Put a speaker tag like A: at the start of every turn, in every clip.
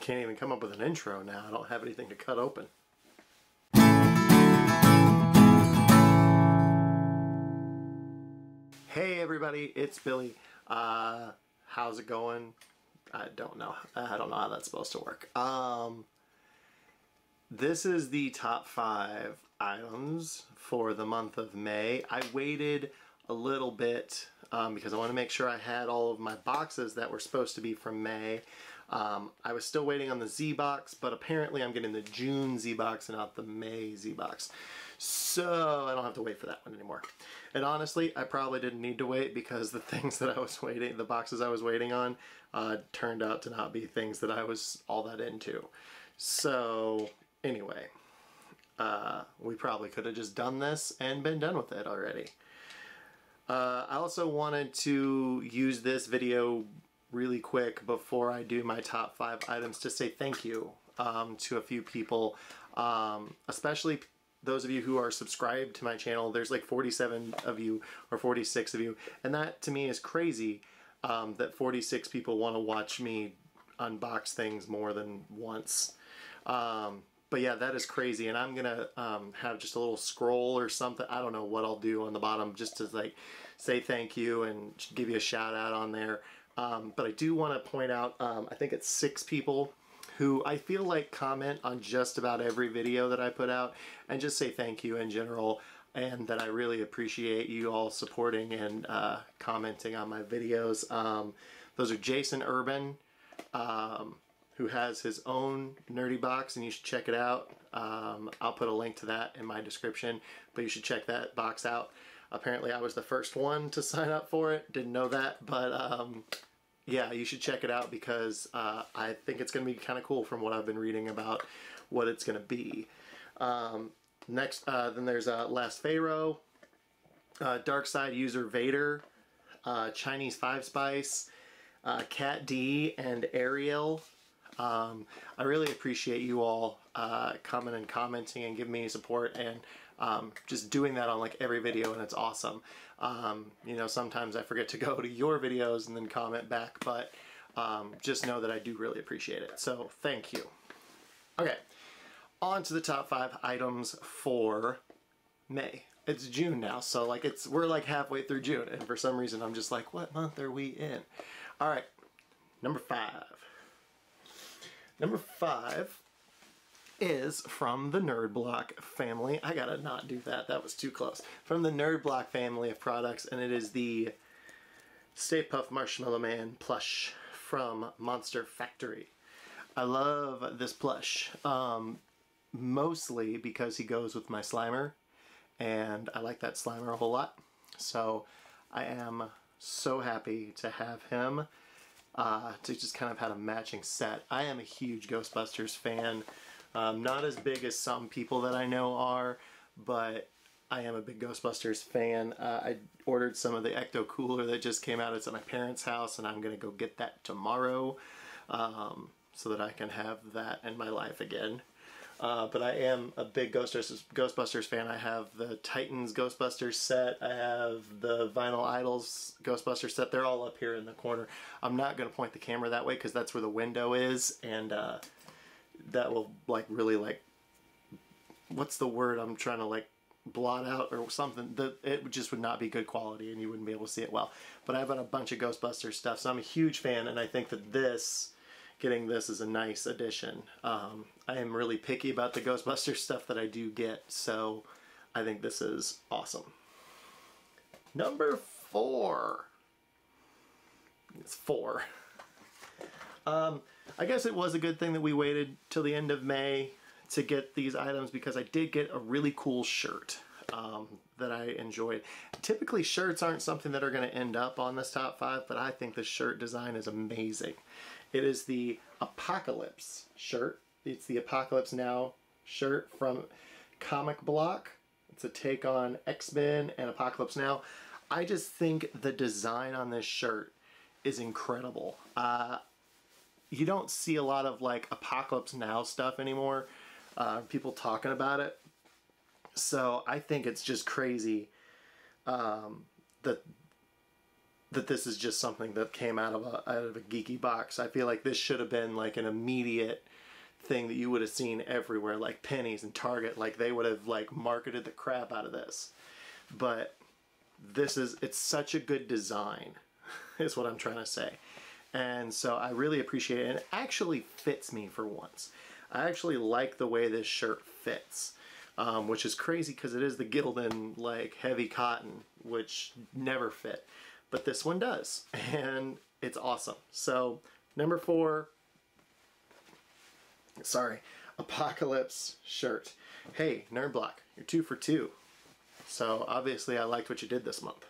A: can't even come up with an intro now. I don't have anything to cut open. Hey everybody, it's Billy. Uh, how's it going? I don't know. I don't know how that's supposed to work. Um, this is the top five items for the month of May. I waited a little bit um, because I want to make sure I had all of my boxes that were supposed to be from May. Um, I was still waiting on the Z box, but apparently I'm getting the June Z box and not the May Z box. So I don't have to wait for that one anymore. And honestly, I probably didn't need to wait because the things that I was waiting, the boxes I was waiting on, uh, turned out to not be things that I was all that into. So anyway, uh, we probably could have just done this and been done with it already. Uh, I also wanted to use this video really quick before I do my top five items to say thank you um, to a few people, um, especially those of you who are subscribed to my channel. There's like 47 of you or 46 of you, and that to me is crazy um, that 46 people want to watch me unbox things more than once. Um, but yeah, that is crazy, and I'm gonna um, have just a little scroll or something. I don't know what I'll do on the bottom just to like say thank you and give you a shout out on there. Um, but I do want to point out, um, I think it's six people who I feel like comment on just about every video that I put out and just say thank you in general and that I really appreciate you all supporting and uh, commenting on my videos. Um, those are Jason Urban, um, who has his own nerdy box and you should check it out. Um, I'll put a link to that in my description, but you should check that box out. Apparently I was the first one to sign up for it. Didn't know that, but um, yeah, you should check it out because uh, I think it's going to be kind of cool from what I've been reading about what it's going to be. Um, next, uh, then there's uh, Last Pharaoh, uh, Dark Side User Vader, uh, Chinese Five Spice, uh, Cat D, and Ariel. Um, I really appreciate you all uh, coming and commenting and giving me support and um, just doing that on like every video and it's awesome. Um, you know, sometimes I forget to go to your videos and then comment back, but um, just know that I do really appreciate it. So thank you. Okay, on to the top five items for May. It's June now, so like it's we're like halfway through June, and for some reason I'm just like, what month are we in? All right, number five. Number five is from the Nerd Block family. I gotta not do that, that was too close. From the Nerd Block family of products, and it is the Stay Puft Marshmallow Man plush from Monster Factory. I love this plush, um, mostly because he goes with my Slimer, and I like that Slimer a whole lot. So I am so happy to have him uh, to just kind of have a matching set. I am a huge Ghostbusters fan. Um, not as big as some people that I know are, but I am a big Ghostbusters fan. Uh, I ordered some of the Ecto Cooler that just came out. It's at my parents' house, and I'm going to go get that tomorrow um, so that I can have that in my life again. Uh, but I am a big Ghostbusters, Ghostbusters fan. I have the Titans Ghostbusters set. I have the Vinyl Idolz Ghostbusters set. They're all up here in the corner. I'm not going to point the camera that way because that's where the window is, and uh, that will like really like what's the word I'm trying to like blot out or something that it just would not be good quality and you wouldn't be able to see it well. But I've got a bunch of Ghostbusters stuff so I'm a huge fan and I think that this getting this is a nice addition. Um, I am really picky about the Ghostbusters stuff that I do get so I think this is awesome. Number four. It's four. Um, I guess it was a good thing that we waited till the end of May to get these items because I did get a really cool shirt um, that I enjoyed. Typically shirts aren't something that are going to end up on this top five, but I think the shirt design is amazing. It is the Apocalypse shirt. It's the Apocalypse Now shirt from Comic Block. It's a take on X-Men and Apocalypse Now. I just think the design on this shirt is incredible. Uh, you don't see a lot of like Apocalypse Now stuff anymore. Uh, people talking about it. So I think it's just crazy um, that that this is just something that came out of a out of a geeky box. I feel like this should have been like an immediate thing that you would have seen everywhere, like Penney's and Target. Like they would have like marketed the crap out of this. But this is it's such a good design, is what I'm trying to say. And so I really appreciate it. And it actually fits me for once. I actually like the way this shirt fits. Um, which is crazy because it is the Gildan like heavy cotton, which never fit but this one does, and it's awesome. So number four, sorry, Apocalypse shirt. Hey, Nerd Block, you're two for two. So obviously I liked what you did this month.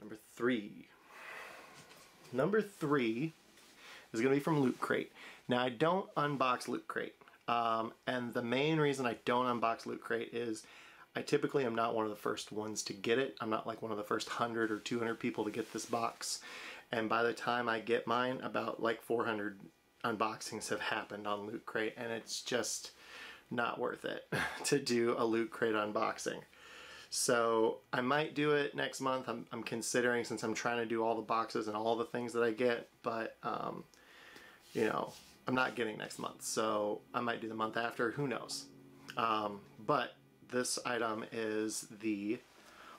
A: Number three. Number three is going to be from Loot Crate. Now I don't unbox Loot Crate. Um, and the main reason I don't unbox Loot Crate is I typically am not one of the first ones to get it. I'm not like one of the first 100 or 200 people to get this box. And by the time I get mine, about like 400 unboxings have happened on Loot Crate, and it's just not worth it to do a Loot Crate unboxing. So I might do it next month. I'm, I'm, considering since I'm trying to do all the boxes and all the things that I get, but um, you know, I'm not getting next month. So I might do the month after, who knows. Um, but this item is the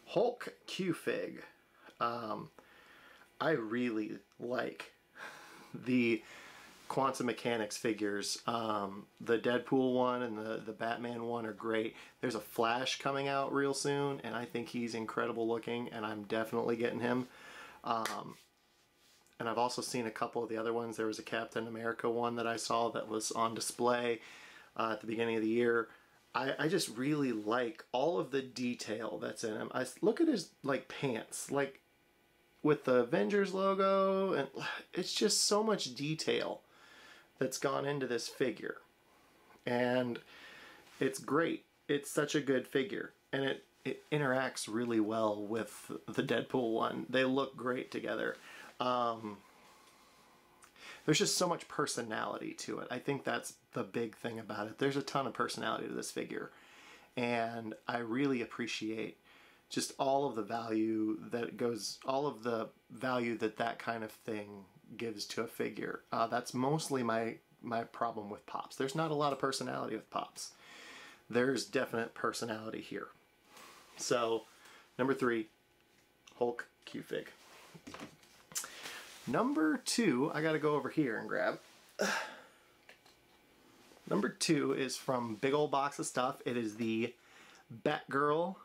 A: Hulk Q-Fig. Um, I really like the Quantum Mechanix figures. Um, the Deadpool one and the, the Batman one are great. There's a Flash coming out real soon, and I think he's incredible looking, and I'm definitely getting him. Um, and I've also seen a couple of the other ones. There was a Captain America one that I saw that was on display uh, at the beginning of the year. I, I just really like all of the detail that's in him. I look at his like pants, like with the Avengers logo, and it's just so much detail that's gone into this figure, and it's great. It's such a good figure, and it it interacts really well with the Deadpool one. They look great together. Um, there's just so much personality to it. I think that's the big thing about it. There's a ton of personality to this figure. And I really appreciate just all of the value that goes, all of the value that that kind of thing gives to a figure. Uh, that's mostly my my problem with Pops. There's not a lot of personality with Pops. There's definite personality here. So, number three, Hulk Q-Fig. Number two, I got to go over here and grab. Number two is from Big Old Box of Stuff. It is the Batgirl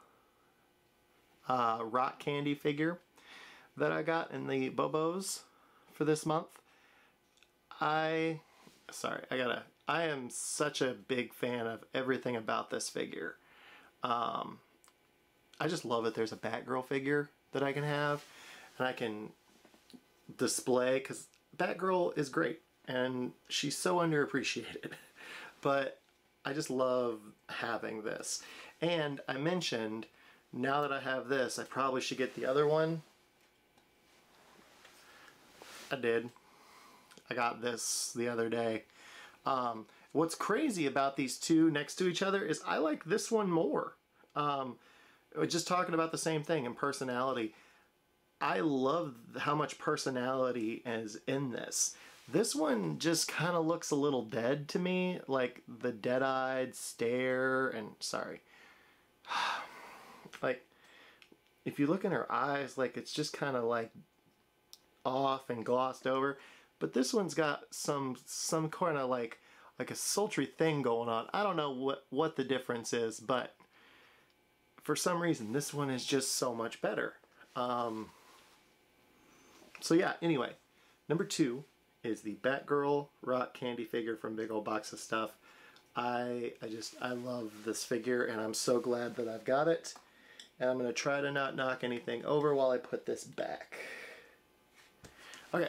A: uh, rock candy figure that I got in the Bobos for this month. I, sorry, I gotta, I am such a big fan of everything about this figure. Um, I just love it. There's a Batgirl figure that I can have, and I can display because Batgirl is great and she's so underappreciated. but I just love having this. And I mentioned now that I have this, I probably should get the other one. I did. I got this the other day. Um, what's crazy about these two next to each other is I like this one more. Um, just talking about the same thing and personality. I love how much personality is in this. This one just kind of looks a little dead to me, like the dead-eyed stare and sorry. like if you look in her eyes like it's just kind of like off and glossed over, but this one's got some some kind of like like a sultry thing going on. I don't know what what the difference is, but for some reason this one is just so much better. Um, so yeah, anyway, number two is the Batgirl rock candy figure from Big Old Box of Stuff. I, I just, I love this figure and I'm so glad that I've got it. And I'm to try to not knock anything over while I put this back. Okay.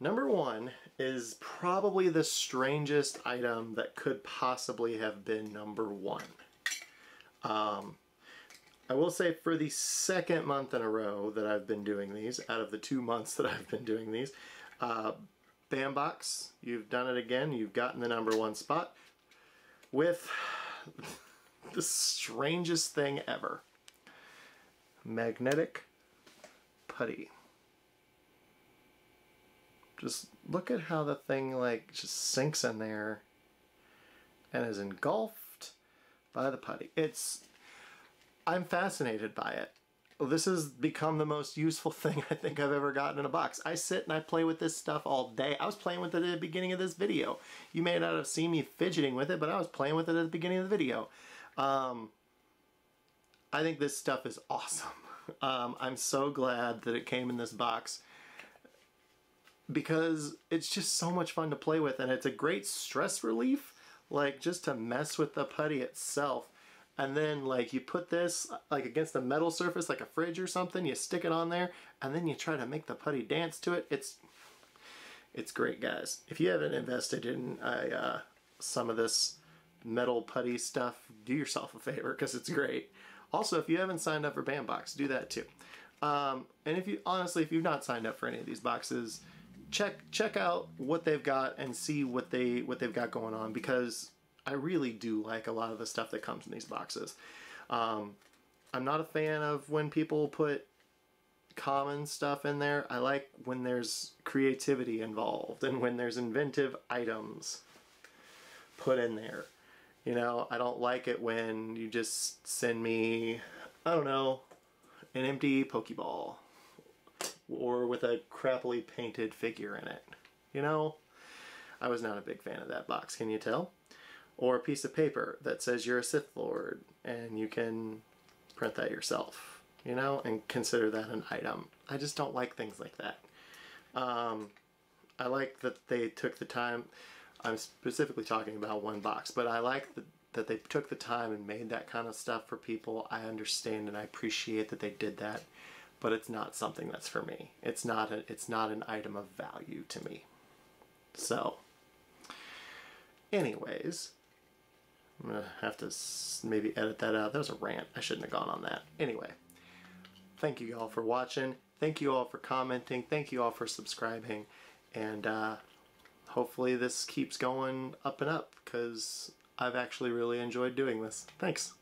A: Number one is probably the strangest item that could possibly have been number one. Um, I will say for the second month in a row that I've been doing these, out of the two months that I've been doing these, uh, Bambox, you've done it again. You've gotten the number one spot with the strangest thing ever. magnetic putty. Just look at how the thing like just sinks in there and is engulfed by the putty. It's I'm fascinated by it. This has become the most useful thing I think I've ever gotten in a box. I sit and I play with this stuff all day. I was playing with it at the beginning of this video. You may not have seen me fidgeting with it, but I was playing with it at the beginning of the video. Um, I think this stuff is awesome. Um, I'm so glad that it came in this box because it's just so much fun to play with and it's a great stress relief like just to mess with the putty itself. And then like you put this like against a metal surface like a fridge or something you stick it on there and then you try to make the putty dance to it. It's it's great guys. If you haven't invested in uh, some of this metal putty stuff do yourself a favor because it's great. Also if you haven't signed up for Bambox do that too. Um, and if you honestly if you've not signed up for any of these boxes check check out what they've got and see what they what they've got going on because I really do like a lot of the stuff that comes in these boxes. Um, I'm not a fan of when people put common stuff in there. I like when there's creativity involved and when there's inventive items put in there. You know, I don't like it when you just send me, I don't know, an empty Pokeball or with a crappily painted figure in it. You know, I was not a big fan of that box, can you tell? Or a piece of paper that says you're a Sith Lord and you can print that yourself, you know, and consider that an item. I just don't like things like that. Um, I like that they took the time. I'm specifically talking about one box, but I like the, that they took the time and made that kind of stuff for people. I understand and I appreciate that they did that but it's not something that's for me. It's not a, it's not an item of value to me. So, anyways, I'm gonna have to maybe edit that out. That was a rant. I shouldn't have gone on that. Anyway, thank you all for watching. Thank you all for commenting. Thank you all for subscribing, and uh, hopefully this keeps going up and up because I've actually really enjoyed doing this. Thanks.